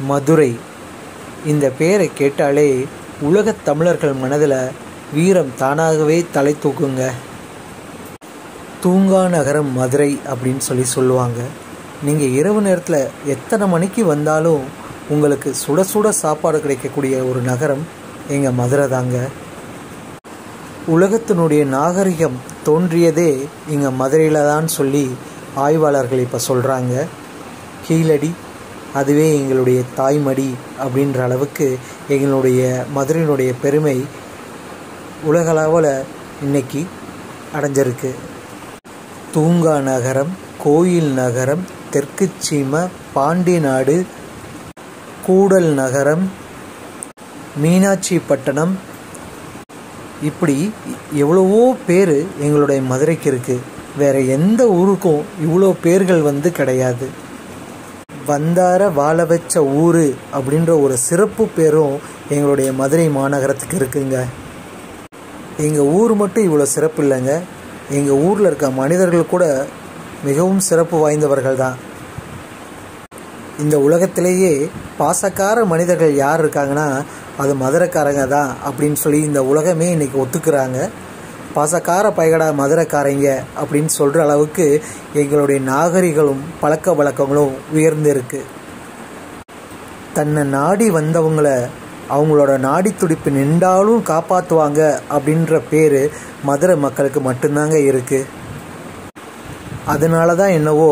மதுரை. இந்த பெயரை கேட்டாலே உலகத் தமிழர்கள் மனதில் வீரம் தானாகவே தலை தூக்குங்க. தூங்கா நகரம் மதுரை அப்படின்னு சொல்லி சொல்லுவாங்க. நீங்கள் இரவு நேரத்தில் எத்தனை மணிக்கு வந்தாலும் உங்களுக்கு சுட சுட சாப்பாடு கிடைக்கக்கூடிய ஒரு நகரம் எங்கள் மதுரை தாங்க. உலகத்தினுடைய நாகரிகம் தோன்றியதே இங்கே மதுரையில் தான் சொல்லி ஆய்வாளர்கள் இப்போ சொல்கிறாங்க கீழடி அதுவே எங்களுடைய தாய்மடி அப்படின்ற அளவுக்கு எங்களுடைய மதுரையினுடைய பெருமை உலகளவில் இன்னைக்கு அடைஞ்சிருக்கு. தூங்கா நகரம் கோயில் நகரம் தெற்கு சீம பாண்டி நாடு கூடல் நகரம் மீனாட்சி பட்டணம். இப்படி எவ்வளவோ பேர் எங்களுடைய மதுரைக்கு இருக்குது வேறு எந்த ஊருக்கும் இவ்வளோ பேர்கள் வந்து கிடையாது. வந்தார வாழ வச்ச ஊர் அப்படின்ற ஒரு சிறப்பு பேரும் எங்களுடைய மதுரை மாநகரத்துக்கு இருக்குங்க. எங்கள் ஊர் மட்டும் இவ்வளோ சிறப்பு இல்லைங்க. எங்கள் ஊரில் இருக்க மனிதர்கள் கூட மிகவும் சிறப்பு வாய்ந்தவர்கள் தான். இந்த உலகத்திலேயே பாசக்கார மனிதர்கள் யார் இருக்காங்கன்னா அது மதுரைக்காரங்க தான் அப்படின்னு சொல்லி இந்த உலகமே இன்றைக்கி ஒத்துக்கிறாங்க. பசக்கார பயகடா மதுரைக்காரங்க அப்படின்னு சொல்கிற அளவுக்கு எங்களுடைய நாகரிகளும் பழக்க வழக்கங்களும் உயர்ந்திருக்கு. தன்னை நாடி வந்தவங்களை அவங்களோட நாடி துடிப்பு நின்றாலும் காப்பாற்றுவாங்க அப்படின்ற பேர் மதுரை மக்களுக்கு மட்டும்தாங்க இருக்குது அதனால தான் என்னவோ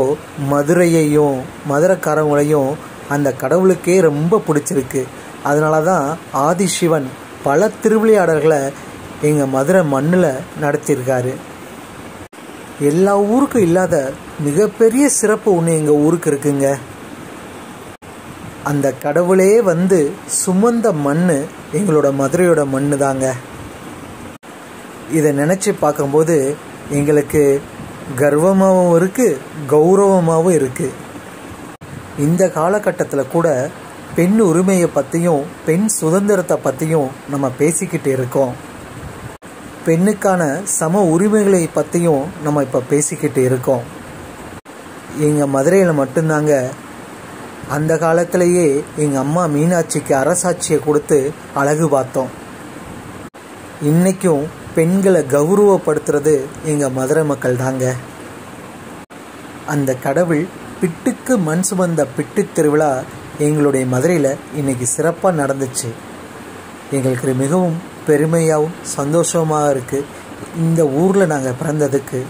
மதுரையையும் மதுரைக்காரங்களையும் அந்த கடவுளுக்கே ரொம்ப பிடிச்சிருக்கு. அதனால தான் ஆதிசிவன் பல திருவிளையாடல்களை எங்கள் மதுரை மண்ணில் நடத்தியிருக்காரு எல்லா ஊருக்கும் இல்லாத மிகப்பெரிய சிறப்பு ஒன்று எங்கள் ஊருக்கு இருக்குங்க. அந்த கடவுளே வந்து சுமந்த மண் எங்களோட மதுரையோட மண்ணு தாங்க. இதை நினச்சி பார்க்கும்போது எங்களுக்கு கர்வமாகவும் இருக்குது கௌரவமாகவும் இருக்குது இந்த காலகட்டத்தில் கூட பெண் உரிமையை பற்றியும் பெண் சுதந்திரத்தை பற்றியும் நம்ம பேசிக்கிட்டு இருக்கோம். பெண்ணுக்கான சம உரிமைகளை பற்றியும் நம்ம இப்போ பேசிக்கிட்டு இருக்கோம். எங்கள் மதுரையில் மட்டும்தாங்க அந்த காலத்திலேயே எங்கள் அம்மா மீனாட்சிக்கு அரசாட்சியை கொடுத்து அழகு பார்த்தோம். இன்றைக்கும் பெண்களை கௌரவப்படுத்துறது எங்கள் மதுரை மக்கள் தாங்க அந்த கடவுள் பிட்டுக்கு மண் சுமந்த பிட்டு திருவிழா எங்களுடைய மதுரையில் இன்றைக்கி சிறப்பாக நடந்துச்சு. எங்களுக்கு மிகவும் பெருமையாகவும் சந்தோஷமாக இருக்குது இந்த ஊரில் நாங்கள் பிறந்ததுக்கு